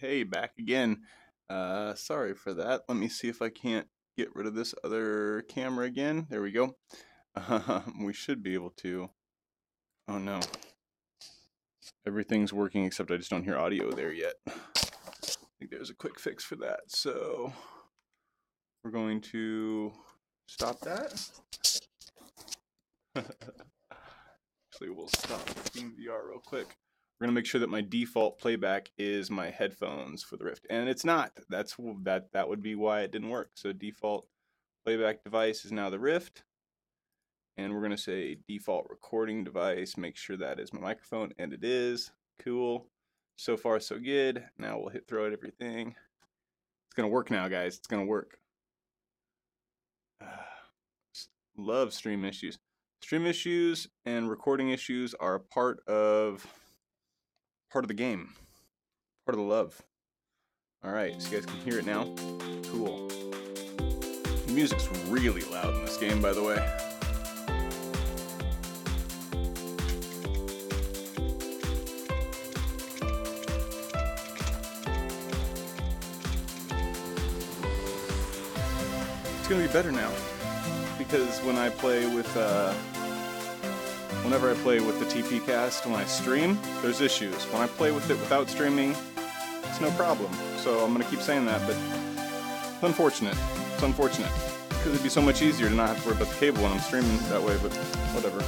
Hey, back again. Uh, sorry for that. Let me see if I can't get rid of this other camera again. There we go. Um, we should be able to. Oh no. Everything's working except I just don't hear audio there yet. I think there's a quick fix for that. So we're going to stop that. Actually, we'll stop VR real quick. We're gonna make sure that my default playback is my headphones for the Rift, and it's not. That's that that would be why it didn't work. So default playback device is now the Rift, and we're gonna say default recording device. Make sure that is my microphone, and it is. Cool. So far, so good. Now we'll hit throw at everything. It's gonna work now, guys. It's gonna work. love stream issues. Stream issues and recording issues are a part of part of the game, part of the love. All right, so you guys can hear it now. Cool. The music's really loud in this game, by the way. It's gonna be better now because when I play with uh, whenever I play with the TPCast when I stream, there's issues. When I play with it without streaming, it's no problem. So I'm gonna keep saying that, but it's unfortunate. It's unfortunate because it'd be so much easier to not have to worry about the cable when I'm streaming that way. But whatever.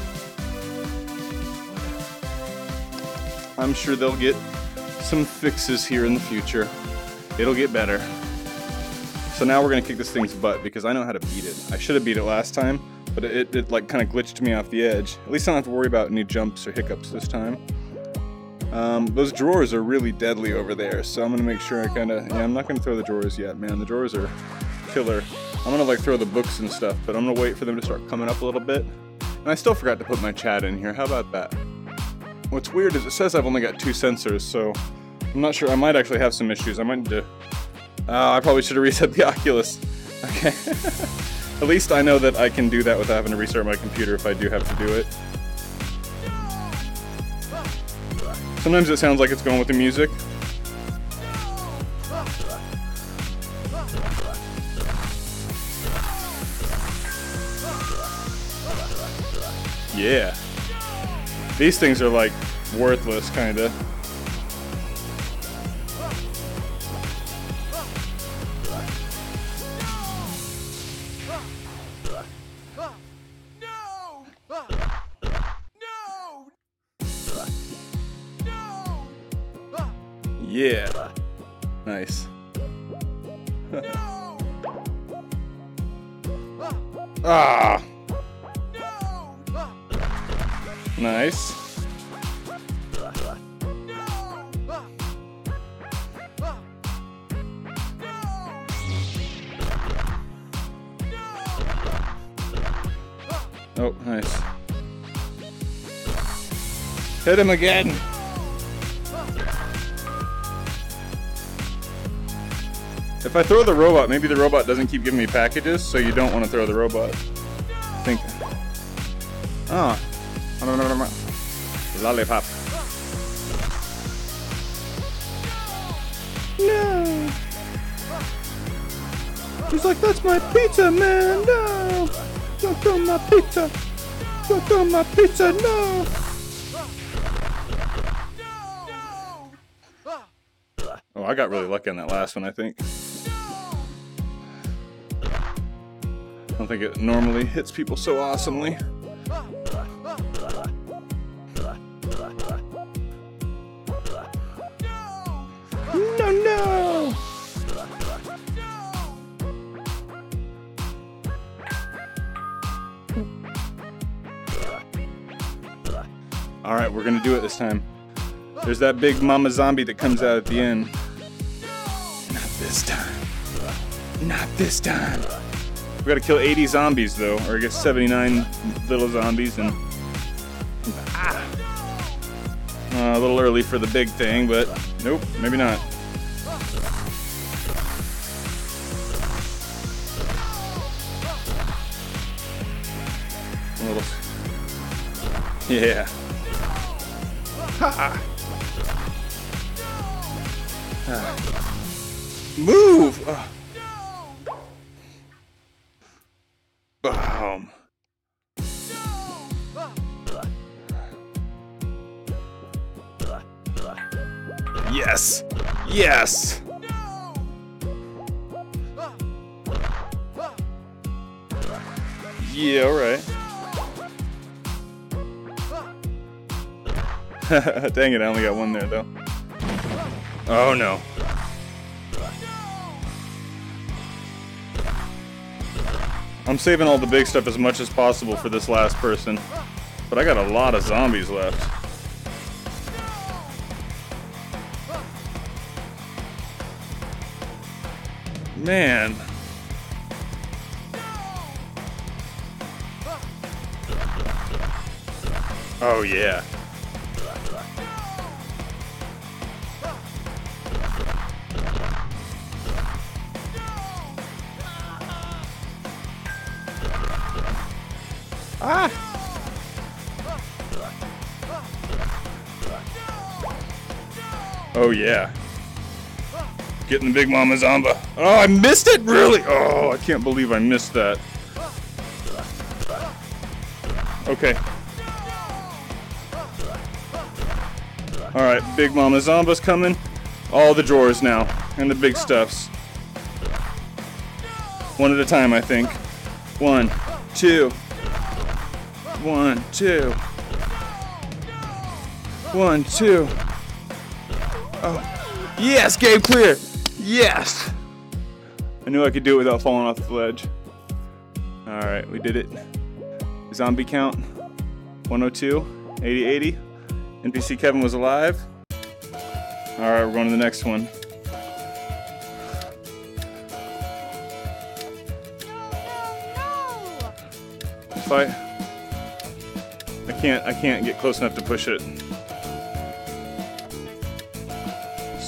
I'm sure they'll get some fixes here in the future. It'll get better. So now we're gonna kick this thing's butt because I know how to beat it. I should have beat it last time, but it, it, like kind of glitched me off the edge. At least I don't have to worry about any jumps or hiccups this time. Um, those drawers are really deadly over there, so I'm gonna make sure I kind of, yeah, I'm not gonna throw the drawers yet, man. The drawers are killer. I'm gonna like throw the books and stuff, but I'm gonna wait for them to start coming up a little bit. And I still forgot to put my chat in here. How about that? What's weird is it says I've only got two sensors, so I'm not sure. I might actually have some issues. I might need to Oh, I probably should have reset the Oculus. Okay. At least I know that I can do that without having to restart my computer if I do have to do it. Sometimes it sounds like it's going with the music. Yeah. These things are like worthless, kinda. Hit him again. If I throw the robot, maybe the robot doesn't keep giving me packages, so you don't want to throw the robot. I think. Ah. Oh. Lollipop. No. He's like, that's my pizza, man. No. Don't throw my pizza. Don't throw my pizza. No. I got really lucky on that last one, I think. I don't think it normally hits people so awesomely. No, no! All right, we're gonna do it this time. There's that big mama zombie that comes out at the end. This time. Not this time. We gotta kill 80 zombies though, or I guess 79 little zombies and. Ah! Uh, a little early for the big thing, but nope, maybe not. A little. Yeah. Ha! Move! Ugh. Boom. Yes! Yes! Yeah, alright. Dang it, I only got one there though. Oh no. I'm saving all the big stuff as much as possible for this last person. But I got a lot of zombies left. Man. Oh yeah. Oh yeah. Getting the Big Mama Zomba. Oh, I missed it? Really? Oh, I can't believe I missed that. Okay. Alright, Big Mama Zomba's coming. All the drawers now. And the big stuffs. One at a time, I think. One, two. One, two. One, two. Oh. Yes, game clear! Yes! I knew I could do it without falling off the ledge. Alright, we did it. Zombie count 102, 80, 80. NPC Kevin was alive. Alright, we're going to the next one. If I I can't I can't get close enough to push it.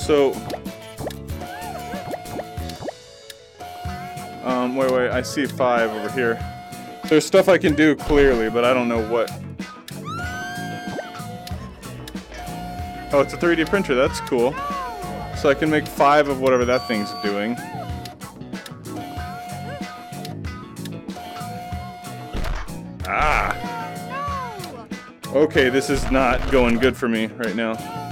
So Um wait wait, I see five over here. There's stuff I can do clearly, but I don't know what. Oh, it's a 3D printer, that's cool. So I can make five of whatever that thing's doing. Ah! Okay, this is not going good for me right now.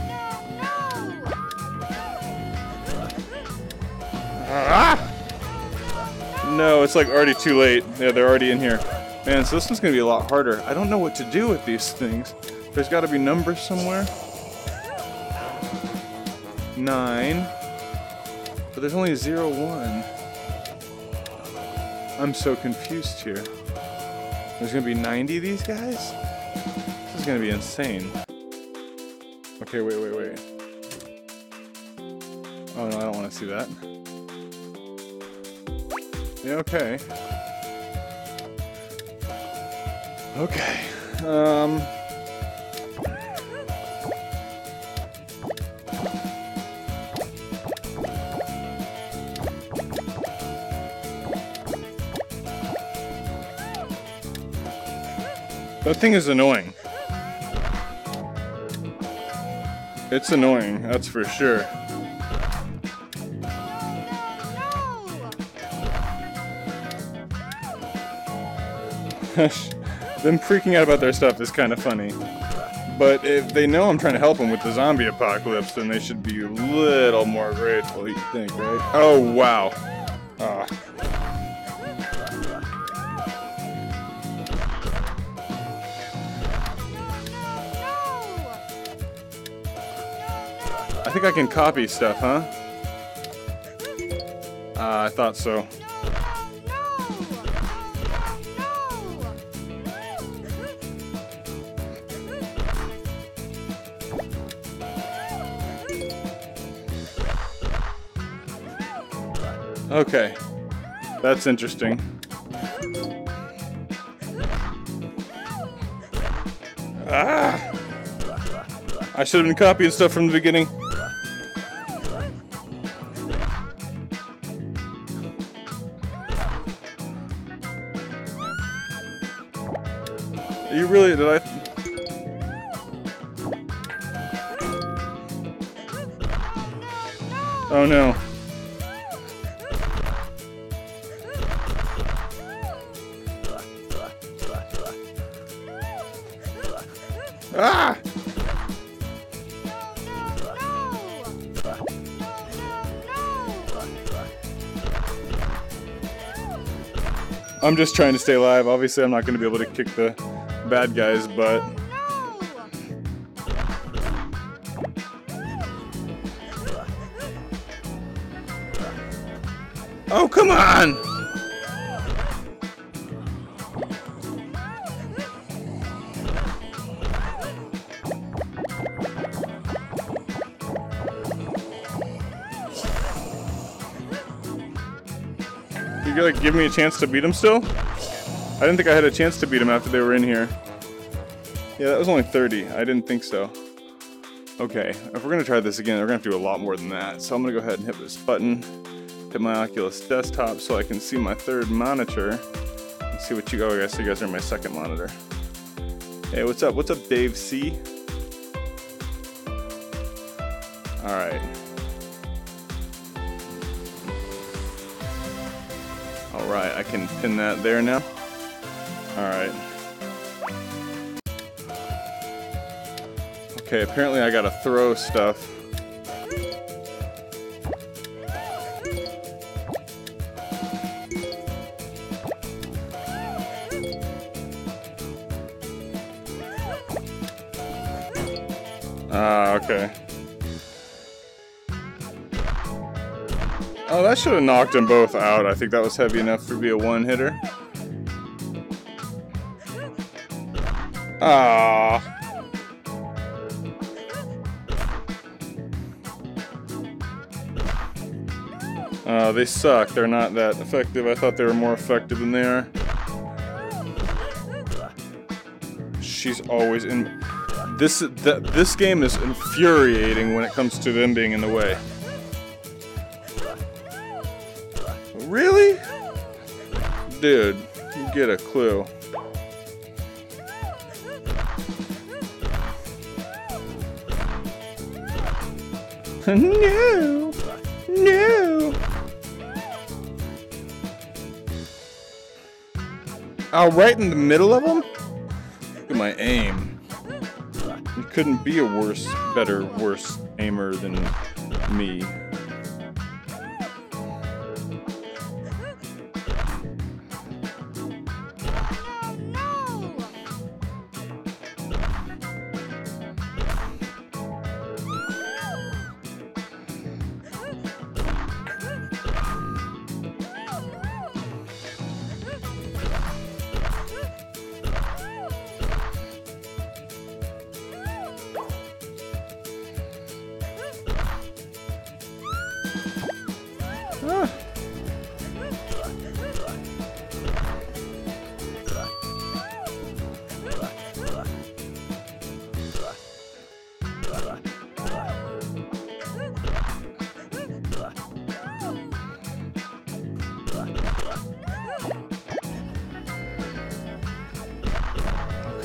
No, it's like already too late. Yeah, they're already in here. Man, so this one's gonna be a lot harder. I don't know what to do with these things. There's gotta be numbers somewhere. Nine. But there's only zero one. I'm so confused here. There's gonna be 90 of these guys? This is gonna be insane. Okay, wait, wait, wait. Oh no, I don't wanna see that. Okay. Okay. Um. That thing is annoying. It's annoying, that's for sure. Them freaking out about their stuff is kind of funny. But if they know I'm trying to help them with the zombie apocalypse, then they should be a little more grateful, you think, right? Oh, wow. Ah. I think I can copy stuff, huh? Ah, I thought so. Okay. That's interesting. Ah! I should have been copying stuff from the beginning. I'm just trying to stay alive. Obviously, I'm not going to be able to kick the bad guys, but. Chance to beat him still? I didn't think I had a chance to beat him after they were in here. Yeah, that was only 30. I didn't think so. Okay, if we're gonna try this again, we're gonna have to do a lot more than that. So I'm gonna go ahead and hit this button, hit my Oculus desktop so I can see my third monitor and see what you oh, I guess you guys are my second monitor. Hey, what's up? What's up, Dave C? Alright, I can pin that there now. Alright. Okay, apparently I gotta throw stuff. Ah, okay. Oh, that should have knocked them both out. I think that was heavy enough to be a one hitter. Ah. Uh, they suck. They're not that effective. I thought they were more effective than they are. She's always in. This th this game is infuriating when it comes to them being in the way. Dude, you get a clue. no! No! Oh, right in the middle of them? Look at my aim. You couldn't be a worse, better, worse aimer than me.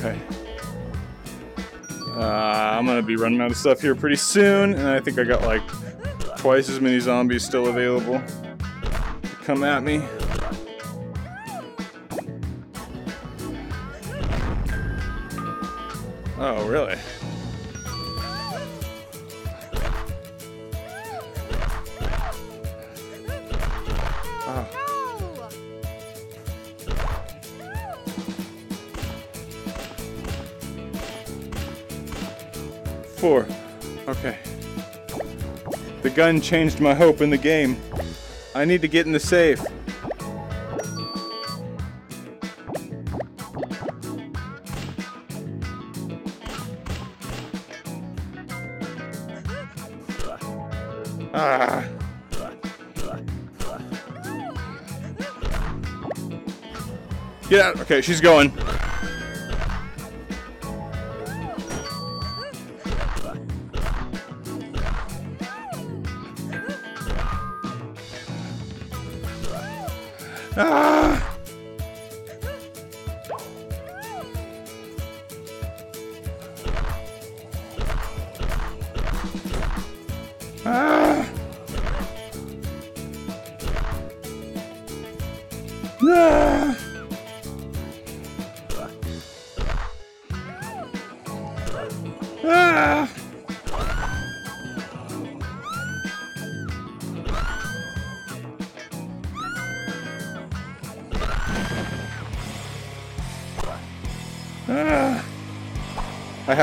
Okay. Uh, I'm gonna be running out of stuff here pretty soon, and I think I got like twice as many zombies still available come at me. Oh, really? Four. Okay. The gun changed my hope in the game. I need to get in the safe. Ah. Get out. Okay, she's going.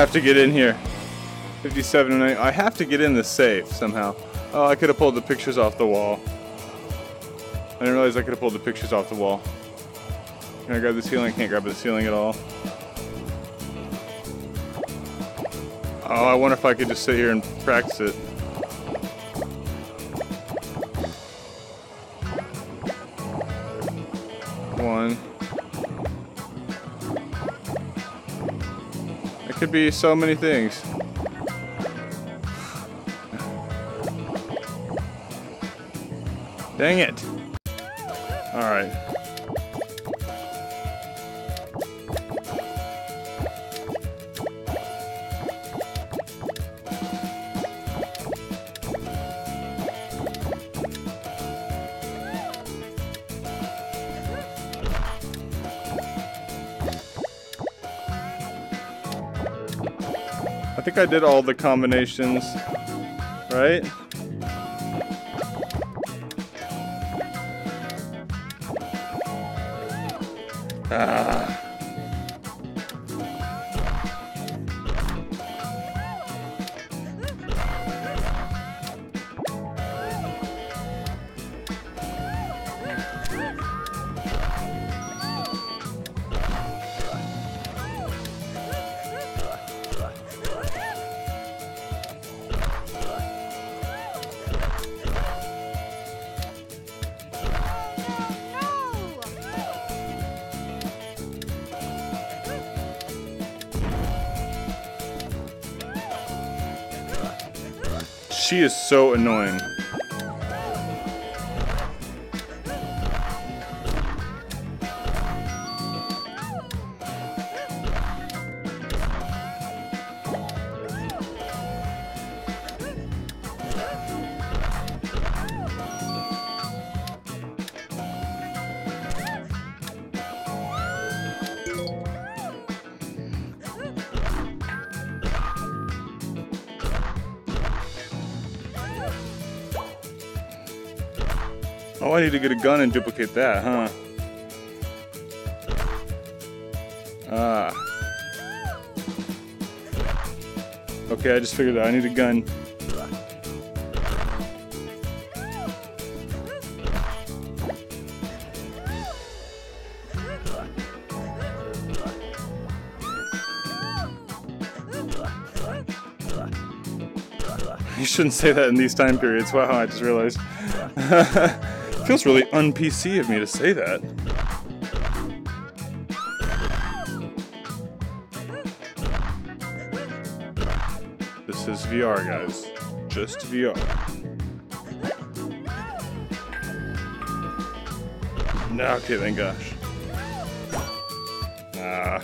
Have to get in here. 57 and I have to get in the safe somehow. Oh, I could have pulled the pictures off the wall. I didn't realize I could have pulled the pictures off the wall. Can I grab the ceiling? I can't grab the ceiling at all. Oh, I wonder if I could just sit here and practice it. Could be so many things. Dang it. Alright. I I did all the combinations, right? So annoying. I need to get a gun and duplicate that, huh? Ah. Okay, I just figured out I need a gun. You shouldn't say that in these time periods. Wow, I just realized. Feels really un-PC of me to say that. This is VR, guys. Just VR. No, okay, thank gosh. Ah.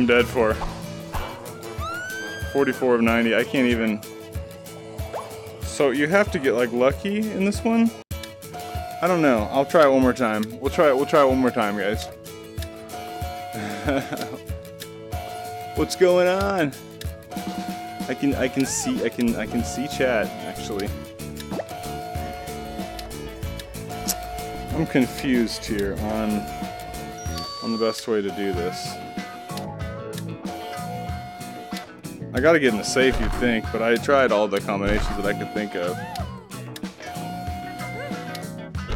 I'm dead for. 44 of 90. I can't even. So you have to get like lucky in this one? I don't know. I'll try it one more time. We'll try it. We'll try it one more time, guys. What's going on? I can I can see I can I can see chat actually. I'm confused here on on the best way to do this. I gotta get in the safe, you'd think, but I tried all the combinations that I could think of.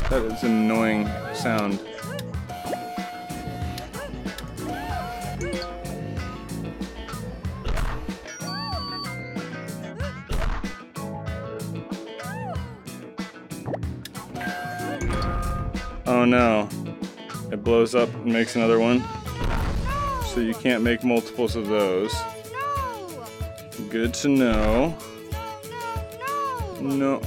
That is an annoying sound. Oh no. It blows up and makes another one. So you can't make multiples of those. Good to know. No. no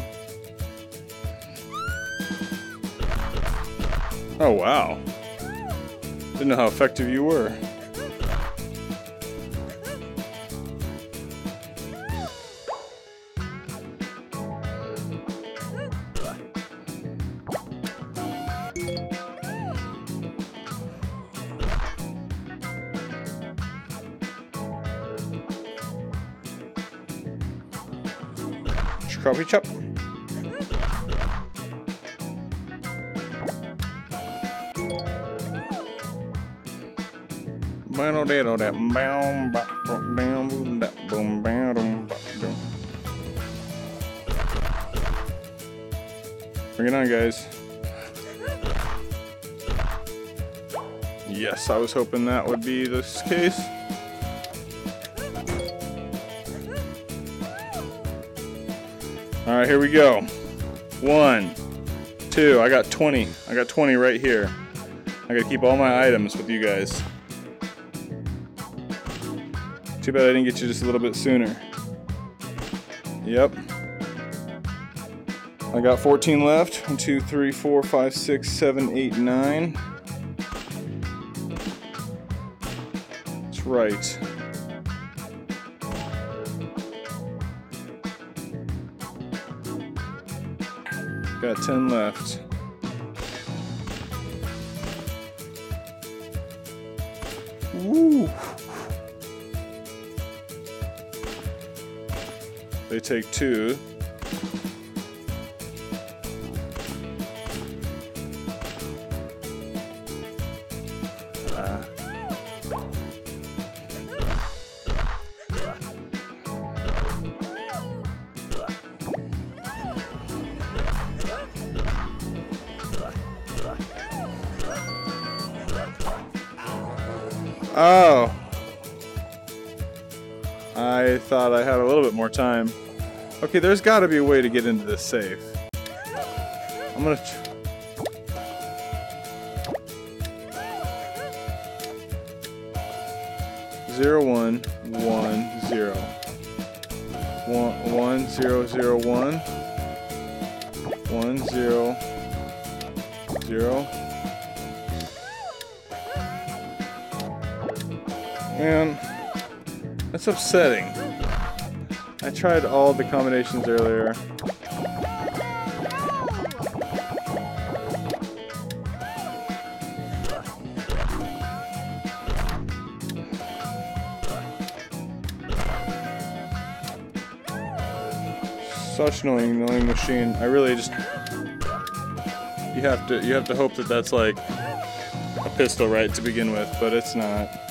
Oh wow. Didn't know how effective you were. Chop. Bring it on, guys. Yes, I was hoping that would be this case. Right, here we go. One, two, I got 20. I got 20 right here. I gotta keep all my items with you guys. Too bad I didn't get you just a little bit sooner. Yep. I got 14 left. One, two, three, four, five, six, seven, eight, nine. That's right. Got 10 left. Woo! They take two. Time. Okay, there's got to be a way to get into this safe. I'm gonna. Zero one one zero. One one zero zero one. One zero zero. Man, that's upsetting. I tried all the combinations earlier. Such annoying, annoying machine. I really just you have to you have to hope that that's like a pistol right to begin with, but it's not.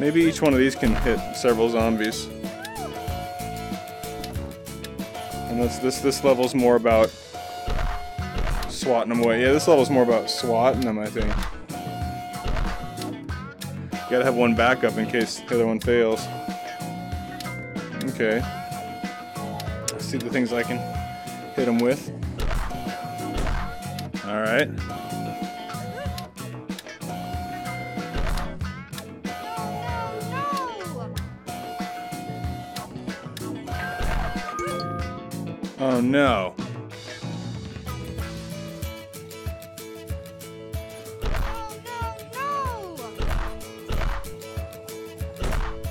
Maybe each one of these can hit several zombies. And this this this level's more about swatting them away. Yeah, this level's more about swatting them, I think. You gotta have one backup in case the other one fails. Okay. Let's see the things I can hit them with. Alright. Oh no.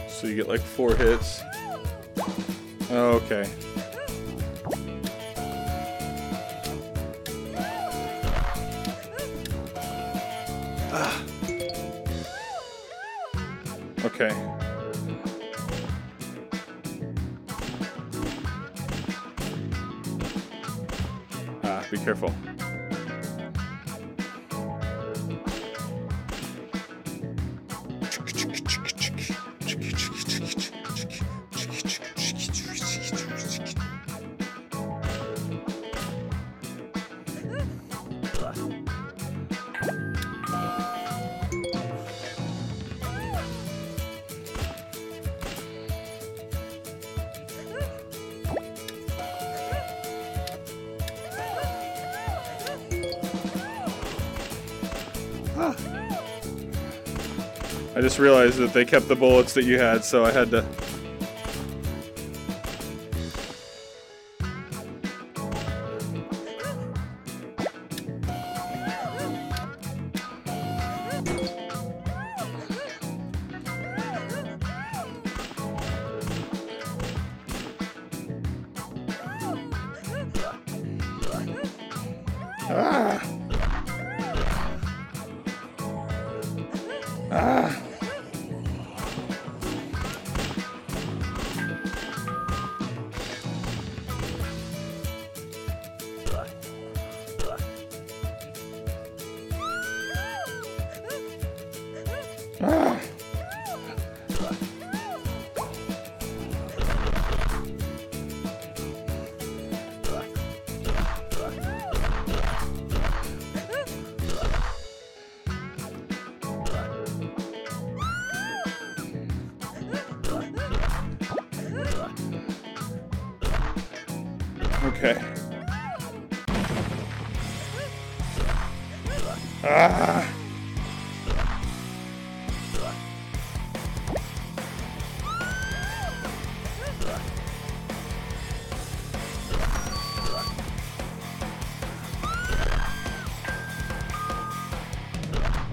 So you get like four hits. Okay. I just realized that they kept the bullets that you had, so I had to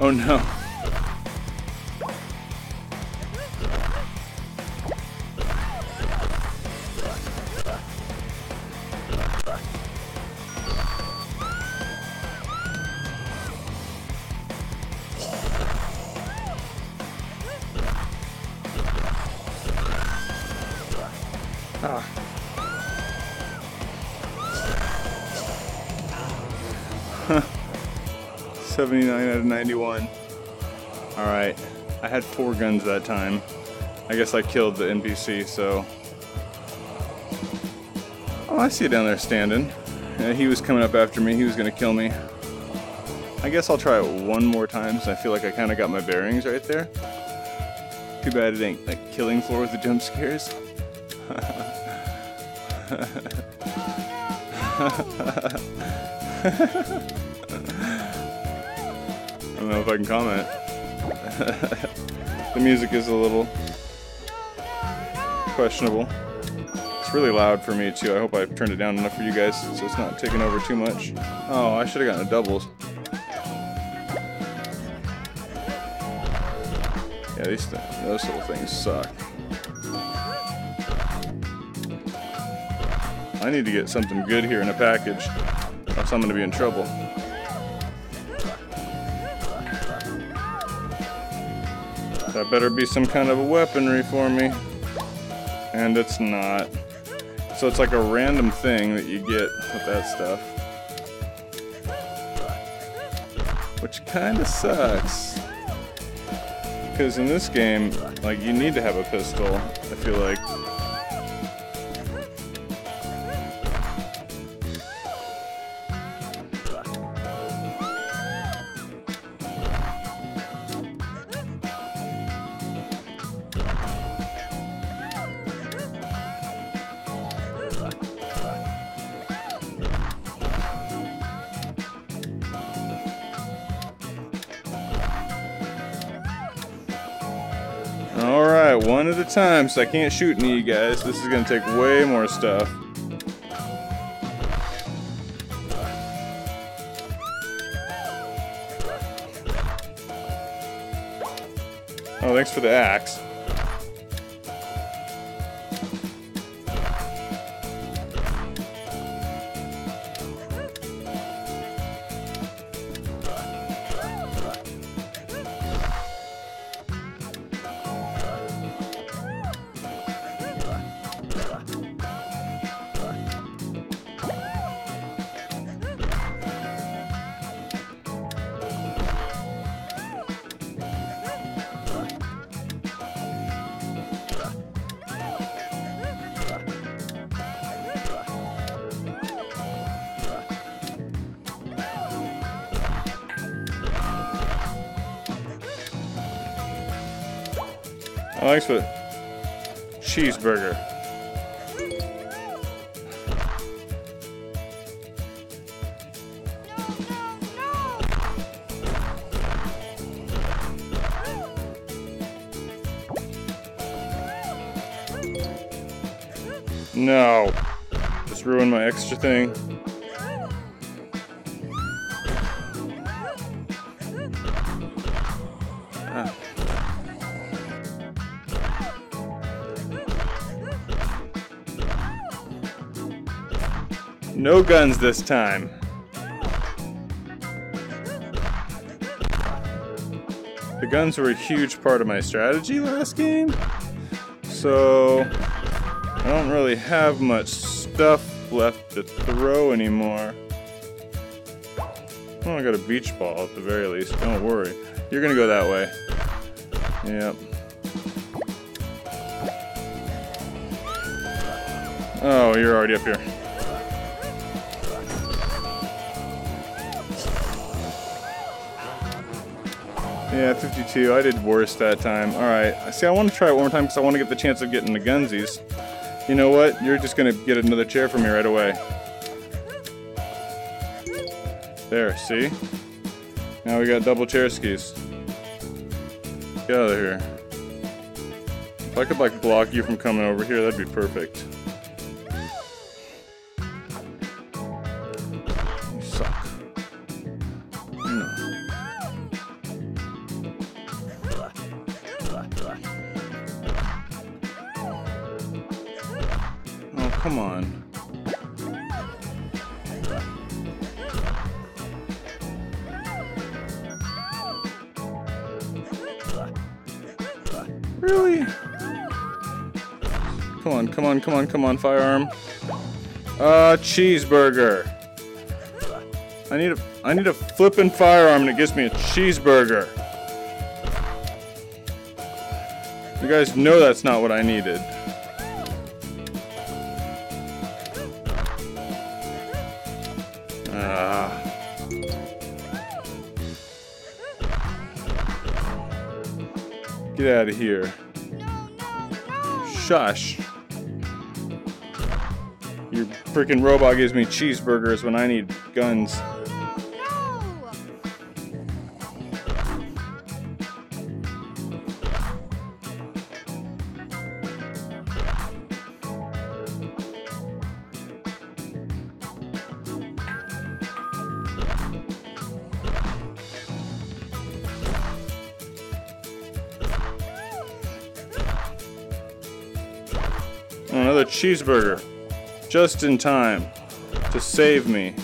Oh no. 79 out of 91. Alright. I had four guns that time. I guess I killed the NPC, so. Oh, I see it down there standing. Yeah, he was coming up after me. He was going to kill me. I guess I'll try it one more time, so I feel like I kind of got my bearings right there. Too bad it ain't like killing floor with the jump scares. Oh, Don't know if I can comment. the music is a little questionable. It's really loud for me too. I hope I turned it down enough for you guys so it's not taking over too much. Oh, I should have gotten a doubles. Yeah, these th those little things suck. I need to get something good here in a package, else I'm gonna be in trouble. That better be some kind of a weaponry for me. And it's not. So it's like a random thing that you get with that stuff. Which kinda sucks. Because in this game, like, you need to have a pistol, I feel like. I can't shoot any of you guys. This is gonna take way more stuff. Oh, thanks for the axe. Alex with cheeseburger. No. Just ruined my extra thing. No guns this time. The guns were a huge part of my strategy last game, so I don't really have much stuff left to throw anymore. Oh, I got a beach ball at the very least. Don't worry. You're gonna go that way. Yep. Oh, you're already up here. 52. I did worse that time. Alright. See, I want to try it one more time because I want to get the chance of getting the gunsies. You know what? You're just going to get another chair from me right away. There, see? Now we got double chair skis. Get out of here. If I could, like, block you from coming over here, that'd be perfect. Come on. Really? Come on, come on, come on, come on, firearm. Uh, cheeseburger. I need a I need a flippin' firearm and it gives me a cheeseburger. You guys know that's not what I needed. Out of here. Shush. Your freaking robot gives me cheeseburgers when I need guns. Just in time to save me.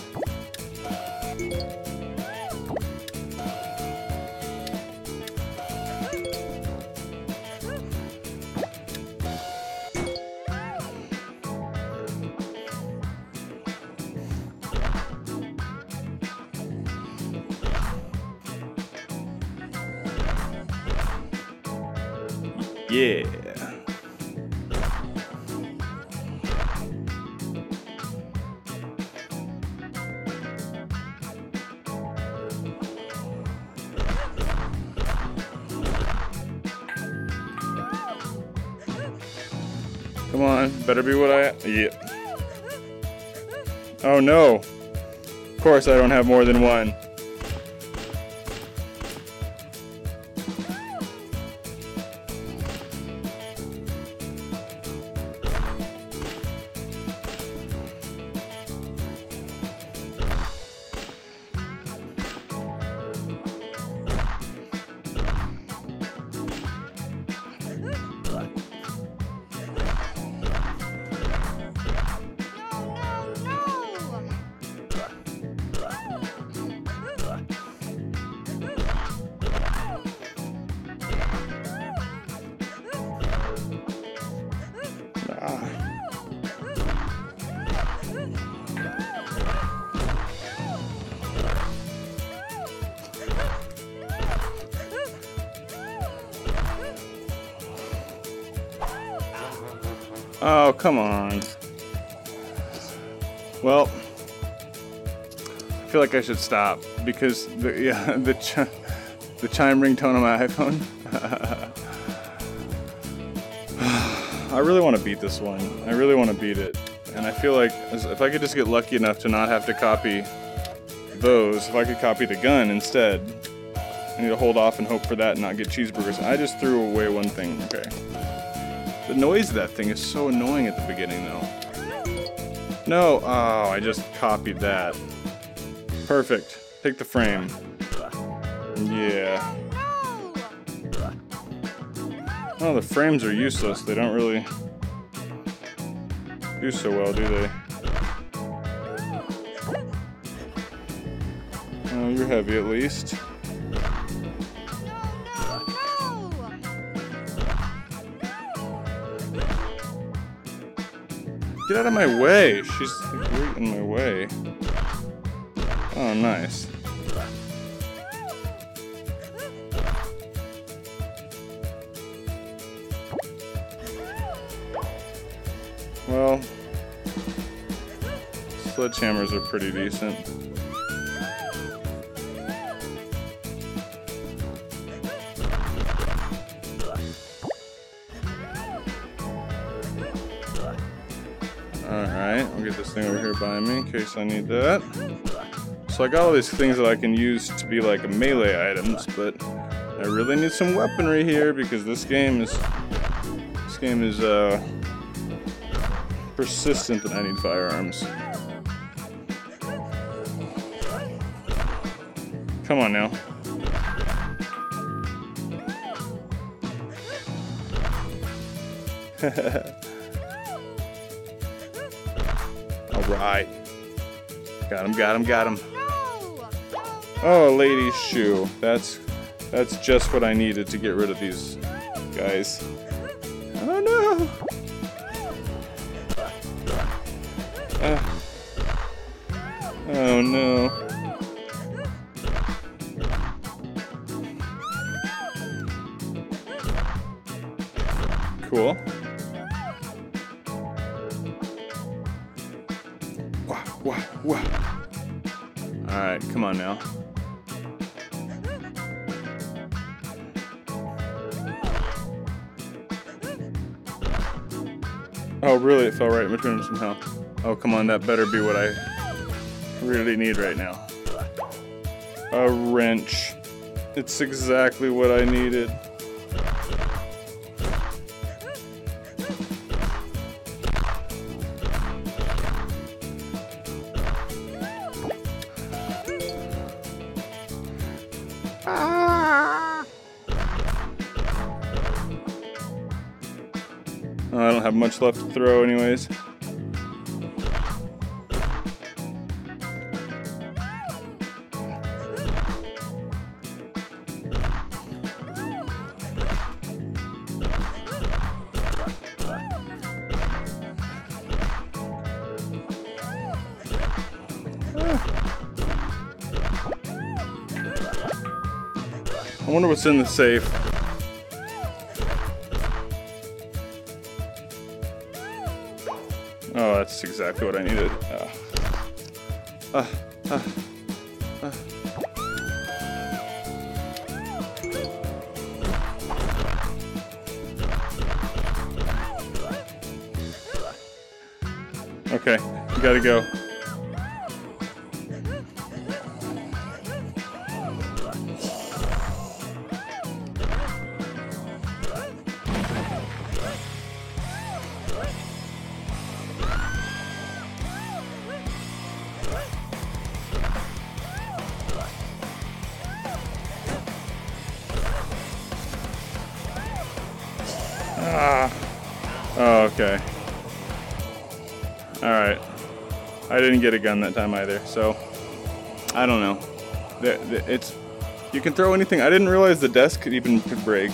Course, I don't have more than one. Come on. Well, I feel like I should stop because the yeah the ch- the chime ringtone on my iPhone. I really want to beat this one. I really want to beat it, and I feel like if I could just get lucky enough to not have to copy those, if I could copy the gun instead, I need to hold off and hope for that and not get cheeseburgers. I just threw away one thing. Okay. The noise of that thing is so annoying at the beginning, though. No, oh, I just copied that. Perfect. Take the frame. Yeah. Oh, the frames are useless. They don't really do so well, do they? Oh, you're heavy at least. Get out of my way! She's right in my way. Oh, nice. Well, sledgehammers are pretty decent. Thing over here by me in case I need that. So I got all these things that I can use to be like melee items, but I really need some weaponry here because this game is this game is uh persistent that I need firearms. Come on now. Alright. Got him, got him, got him. Oh, lady's shoe. That's that's just what I needed to get rid of these guys. Oh no! Uh. Oh no. Really? It fell right in between somehow. Oh, come on, that better be what I really need right now. A wrench. It's exactly what I needed. Left to throw anyways. I wonder what's in the safe. Exactly what I needed. Uh, uh, uh. Okay, gotta go. Get a gun that time either, so I don't know. It's you can throw anything. I didn't realize the desk could even could break.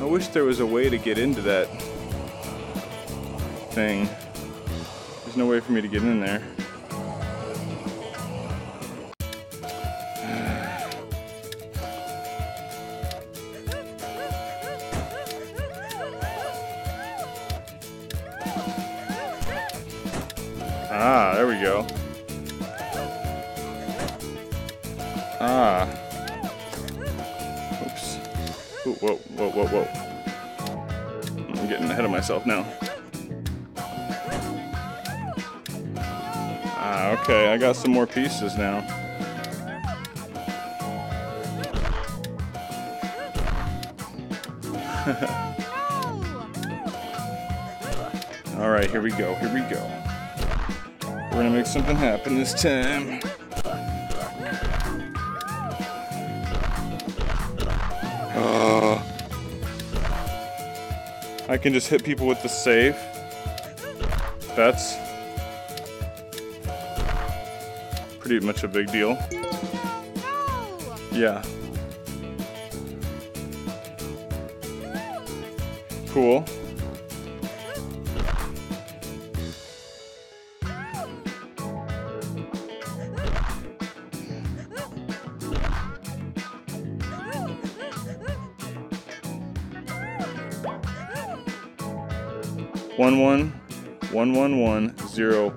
I wish there was a way to get into that thing. There's no way for me to get in there. Myself now. Ah, okay, I got some more pieces now. All right, here we go. Here we go. We're gonna make something happen this time. I can just hit people with the save. That's pretty much a big deal. Yeah. Cool. One one, one one one zero,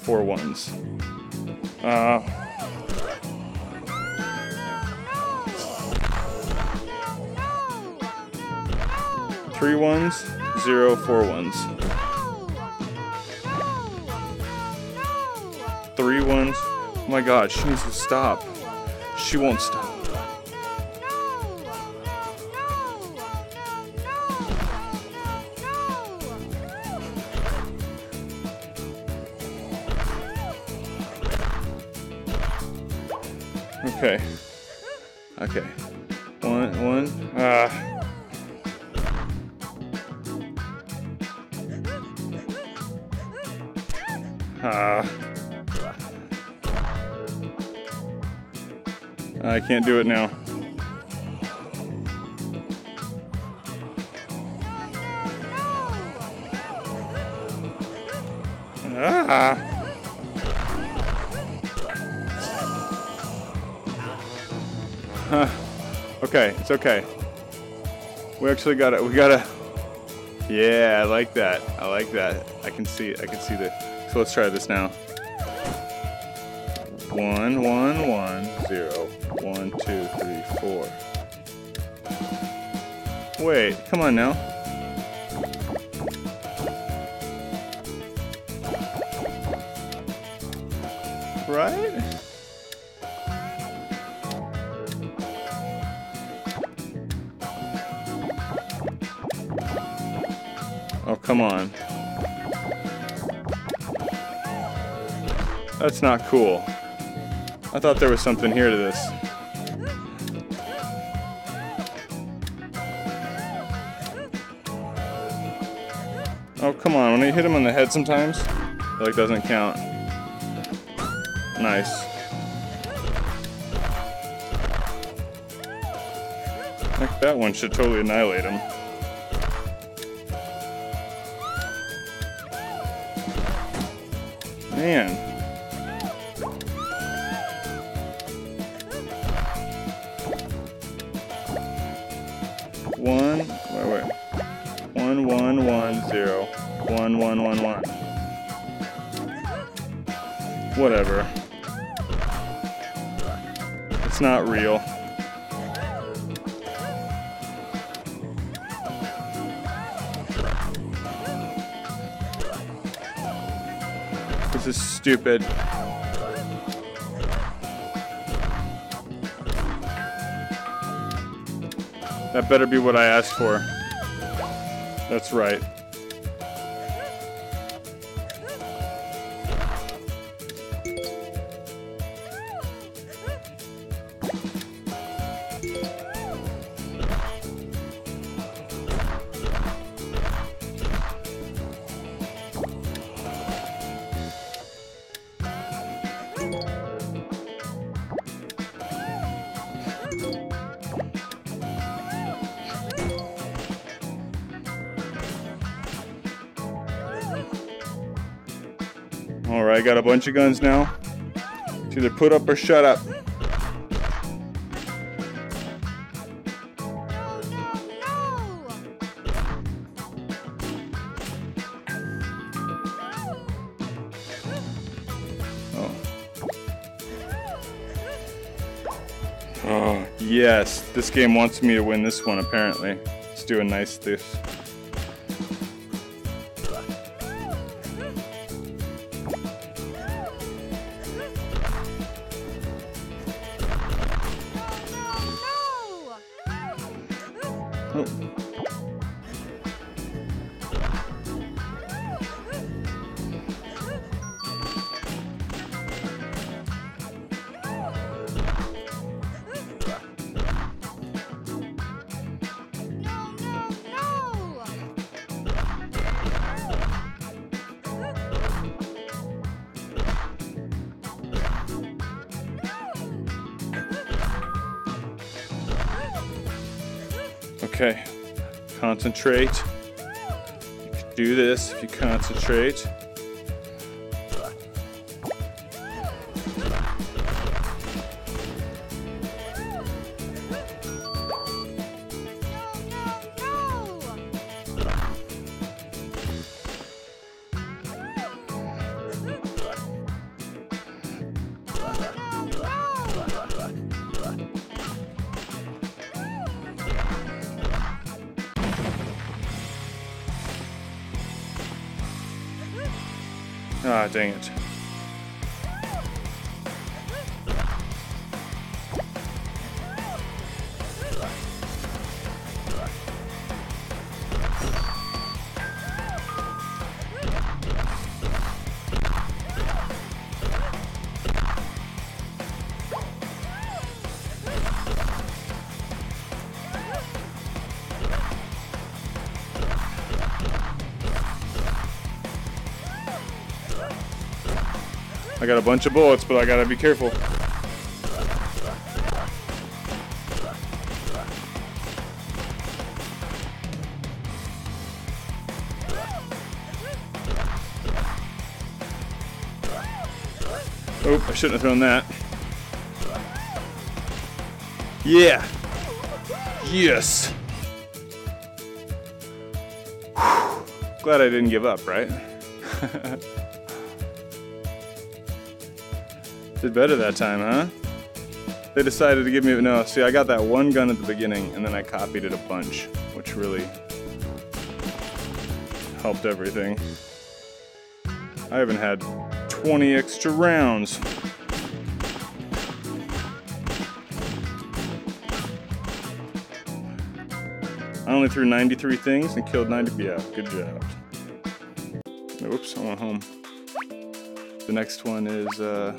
four ones. Uh, three ones, zero, four ones. Three ones. Oh my god, she needs to stop. She won't stop. Okay. One, one. Ah. Ah. I can't do it now. It's okay. We actually got it. We got to Yeah, I like that. I like that. I can see I can see the So let's try this now. One, one, one, zero. One, two, three, four. Wait, come on now. That's not cool. I thought there was something here to this. Oh, come on. When you hit him on the head sometimes, it like doesn't count. Nice. Like that one should totally annihilate him. Man. One, one, one. Whatever. It's not real. This is stupid. That better be what I asked for. That's right. Bunch of guns now. It's either put up or shut up. Oh. Oh, yes. This game wants me to win this one, apparently. It's doing nice this. Okay. Concentrate. You can do this if you concentrate. I got a bunch of bullets, but I gotta be careful. Oh, I shouldn't have thrown that. Yeah. Yes. Glad I didn't give up, right? Did better that time, huh? They decided to give me no. See, I got that one gun at the beginning, and then I copied it a bunch, which really helped everything. I haven't had 20 extra rounds. I only threw 93 things and killed 90. Yeah, good job. Oops, I went home. The next one is, uh,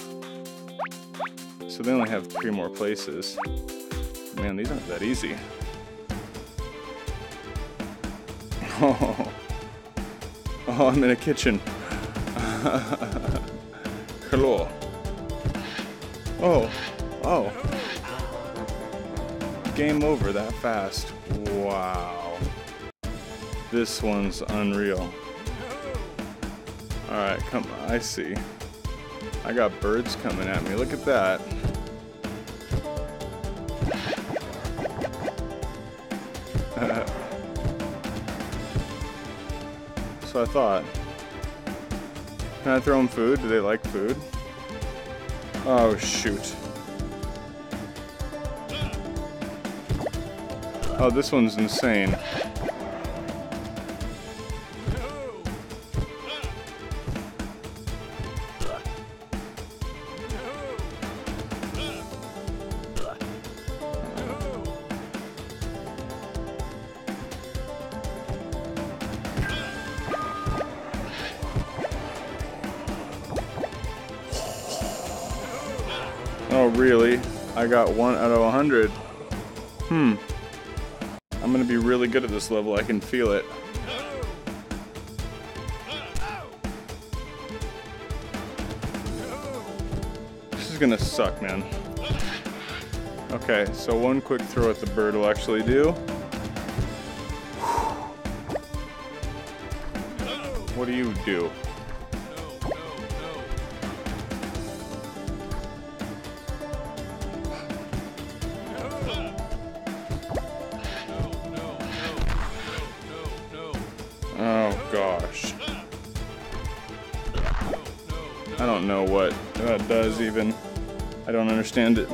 so they only have three more places. Man, these aren't that easy. Oh, oh I'm in a kitchen. Hello. Oh, oh. Game over that fast. Wow. This one's unreal. Alright, come I see. I got birds coming at me. Look at that. I thought, can I throw them food? Do they like food? Oh, shoot. Oh, this one's insane. I got one out of a hundred. Hmm. I'm gonna be really good at this level. I can feel it. This is gonna suck, man. Okay, so one quick throw at the bird will actually do. What do you do? Does even. I don't understand it.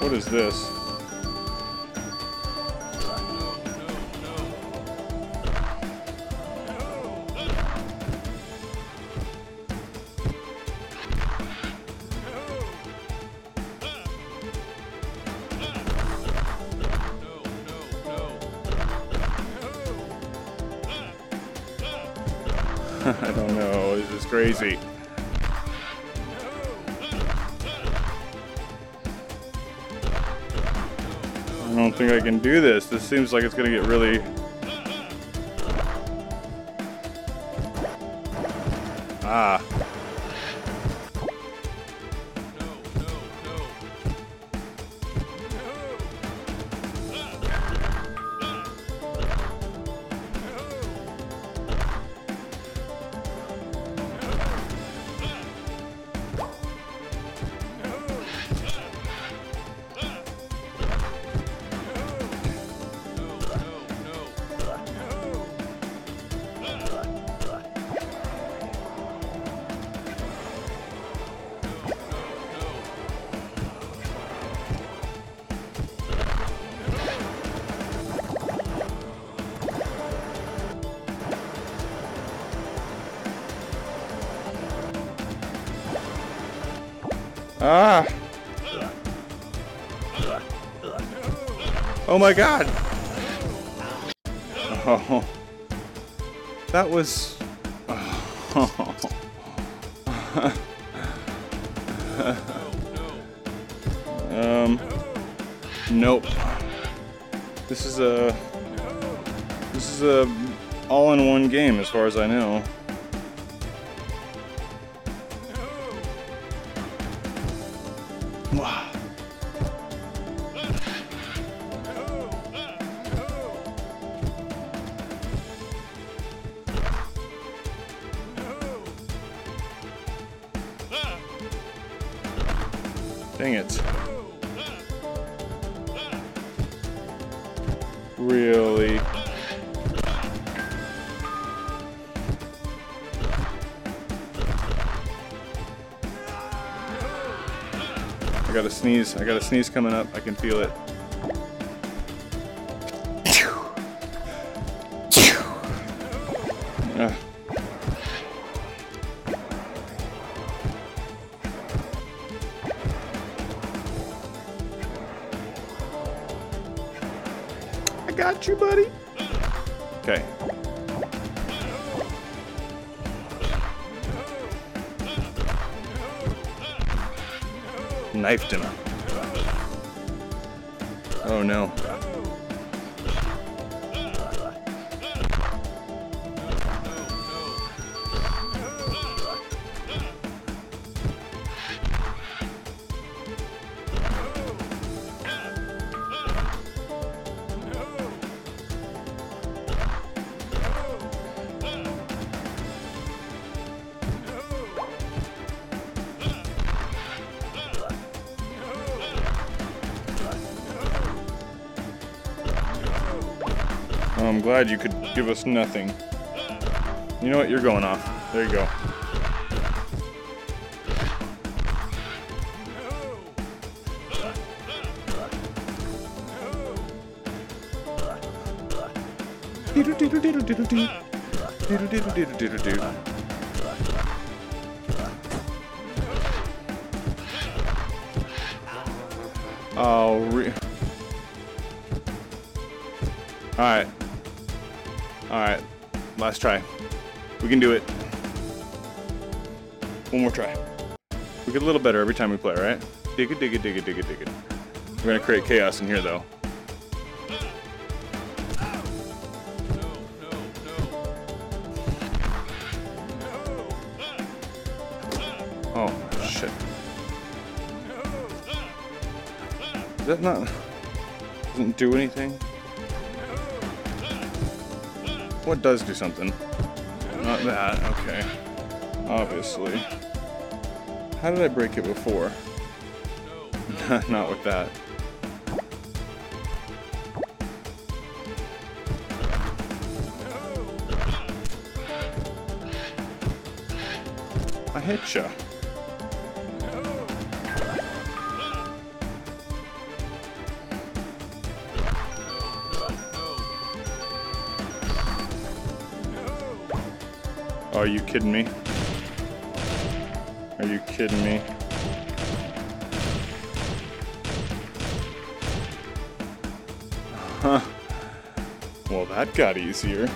What is this? I. This is crazy. I don't think I can do this. This seems like it's gonna get really... Oh my god! Oh. That was... um... Nope. This is a... This is a all-in-one game as far as I know. Got a sneeze. I got a sneeze coming up. I can feel it. Knifed him. Glad you could give us nothing. You know what? You're going off. There you go. Oh, Alright. Alright. Last try. We can do it. One more try. We get a little better every time we play, right? Dig it, dig it, dig it, dig it, dig it. We're gonna create chaos in here, though. Oh, shit. Is that not... Doesn't do anything? What does do something? Not that, okay. Obviously. How did I break it before? Not with that. I hit ya. Are you kidding me? Are you kidding me? Huh. Well, that got easier.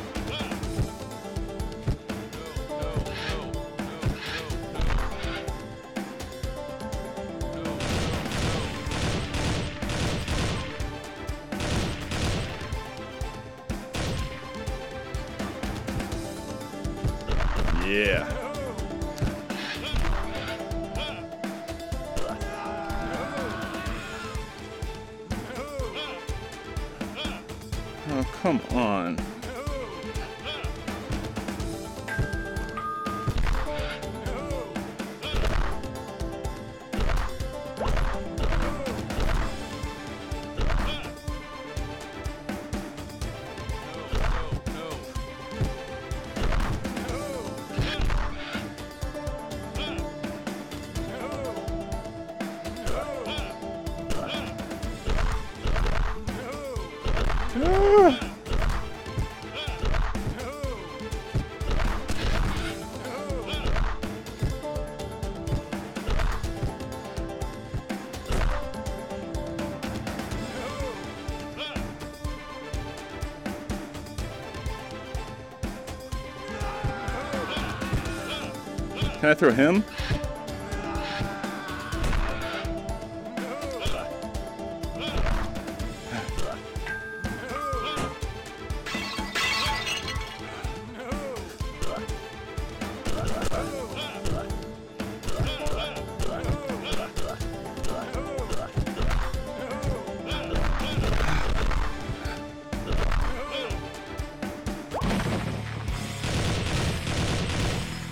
Can I throw him?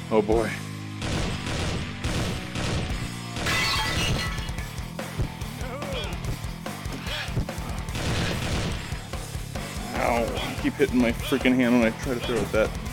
Oh boy. Keep hitting my freaking hand when I try to throw at that.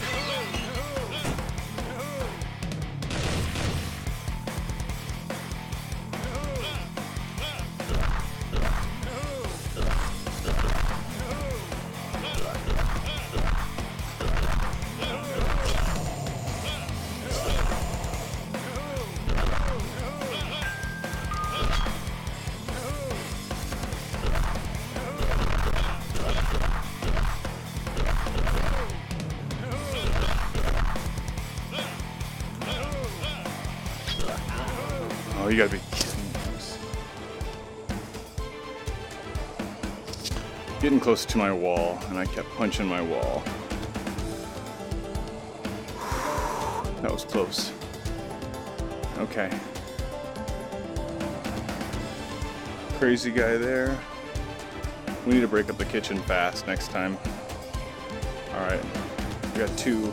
Close to my wall, and I kept punching my wall. That was close. Okay. Crazy guy there. We need to break up the kitchen fast next time. Alright. We got two.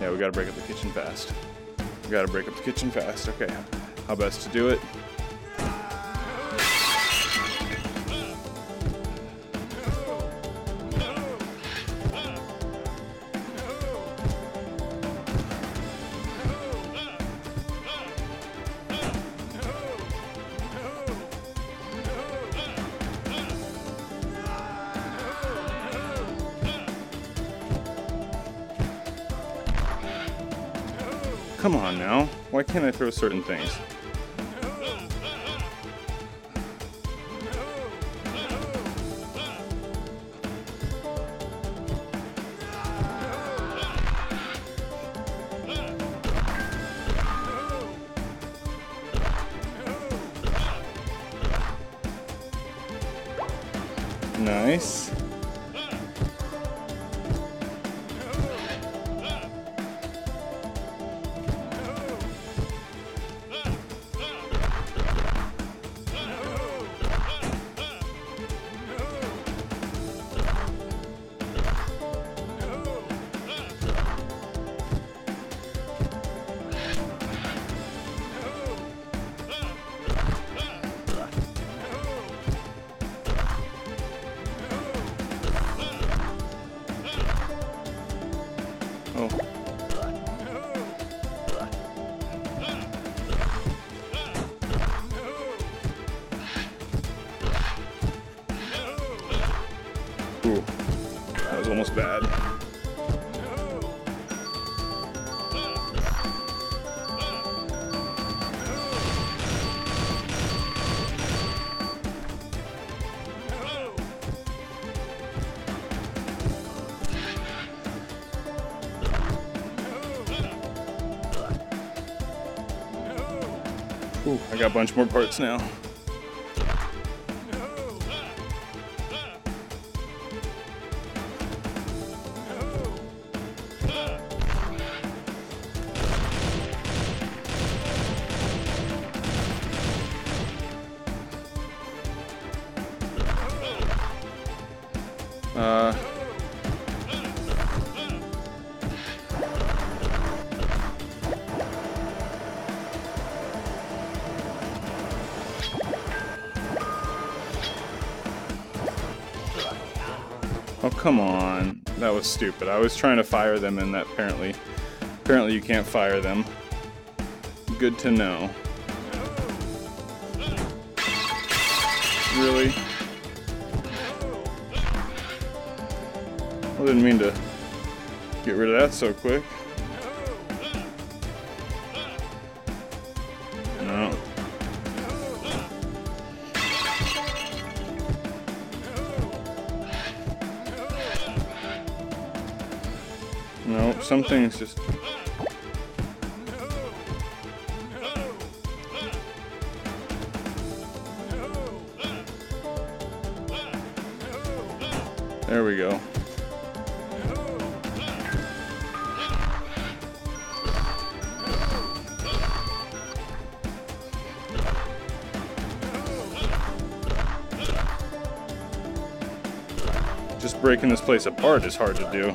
Yeah, we gotta break up the kitchen fast. We gotta break up the kitchen fast. Okay. How best to do it? Why can't I throw certain things? Bad. Ooh, I got a bunch more parts now. Come on. That was stupid. I was trying to fire them and that apparently, apparently you can't fire them. Good to know. Really? I didn't mean to get rid of that so quick. There we go. Just breaking this place apart is hard to do.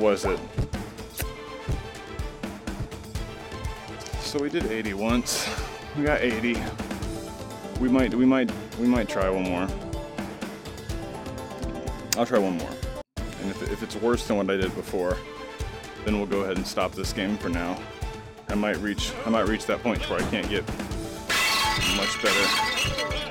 Was it? So we did 80 once. We got 80. We might, we might, we might try one more. I'll try one more. And if, if it's worse than what I did before, then we'll go ahead and stop this game for now. I might reach, I might reach that point where I can't get much better.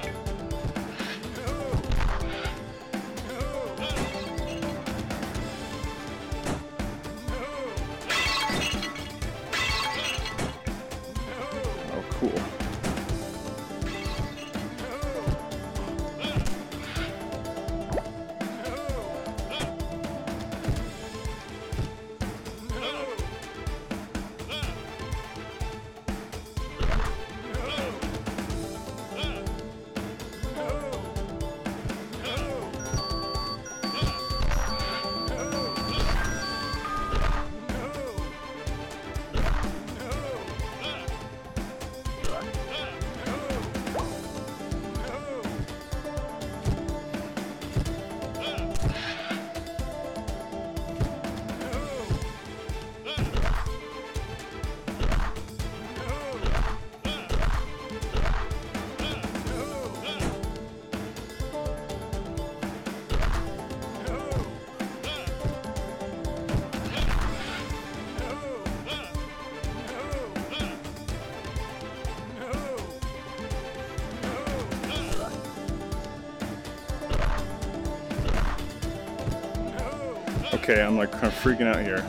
Like kind of freaking out here.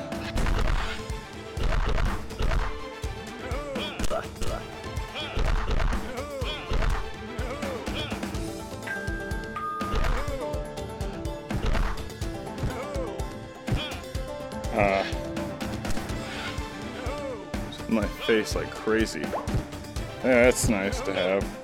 Uh, my face like crazy. Yeah, that's nice to have.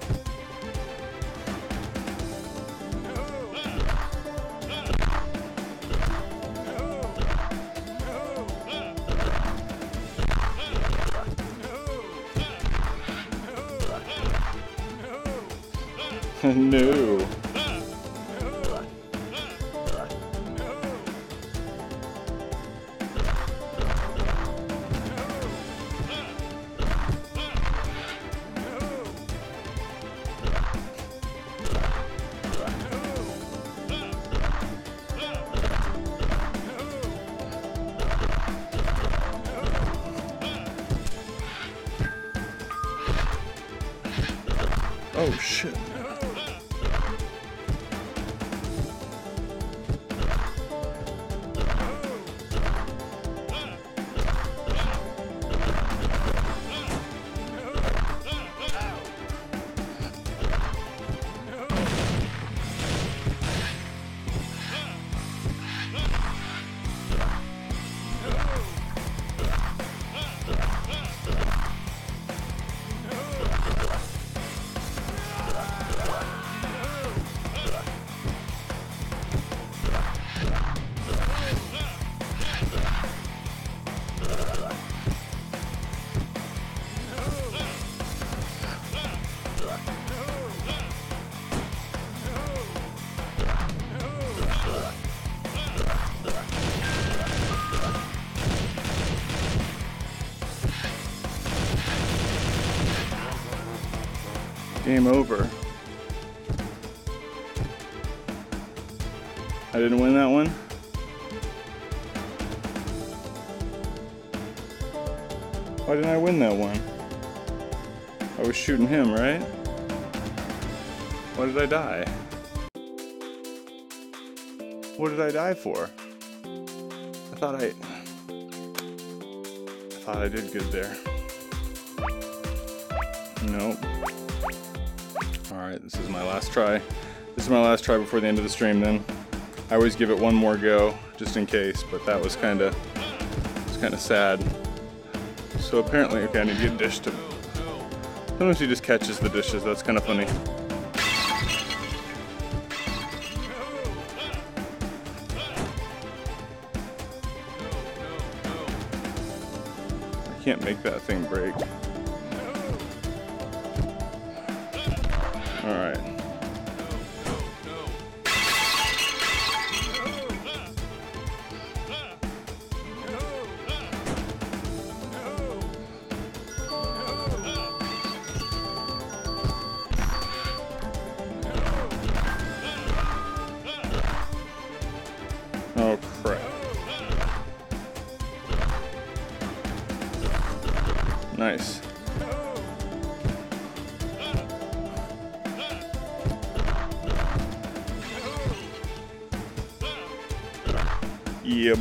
Over. I didn't win that one. Why didn't I win that one? I was shooting him, right? Why did I die? What did I die for? I thought I... I thought I did good there. Try. This is my last try before the end of the stream then. I always give it one more go, just in case, but that was kinda it's kinda sad. So apparently okay, I need to get dish to Sometimes he just catches the dishes, that's kinda funny. I can't make that thing break.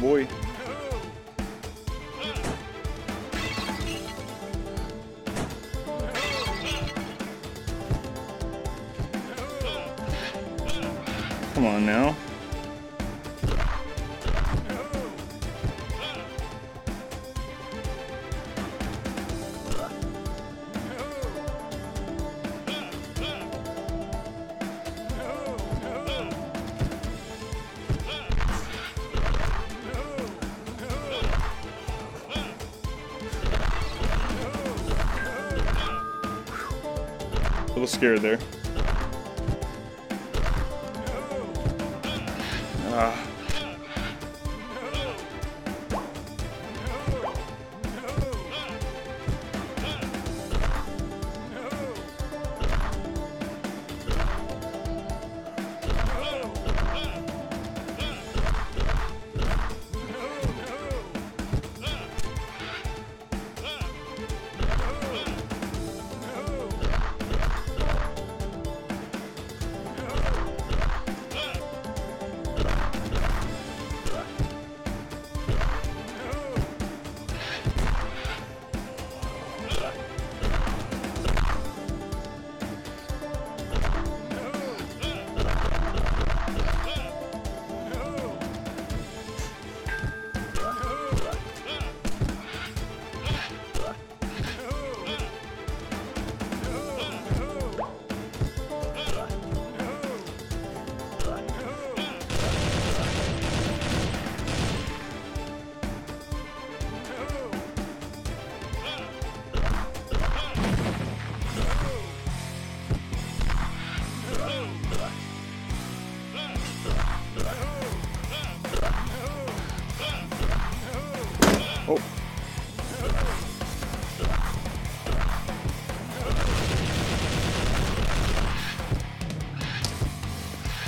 Yeah, scared there.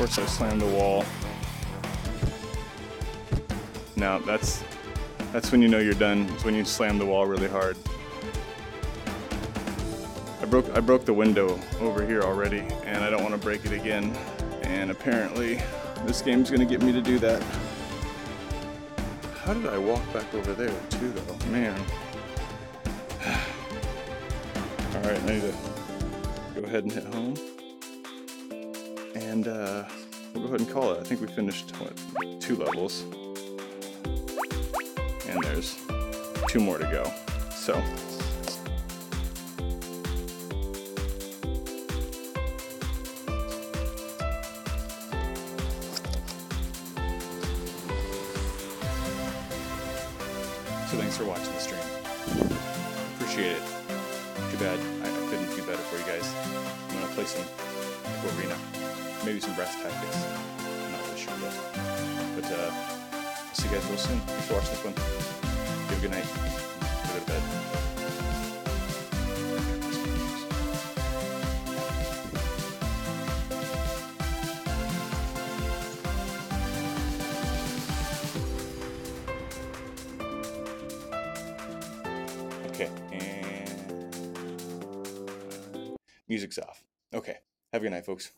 Course I slammed the wall. Now that's that's when you know you're done. It's when you slam the wall really hard. I broke I broke the window over here already, and I don't want to break it again. And apparently, this game's gonna get me to do that. How did I walk back over there too, though? Man. All right, I need to go ahead and hit home, and uh, go ahead and call it. I think we finished what two levels and there's two more to go. So. So folks.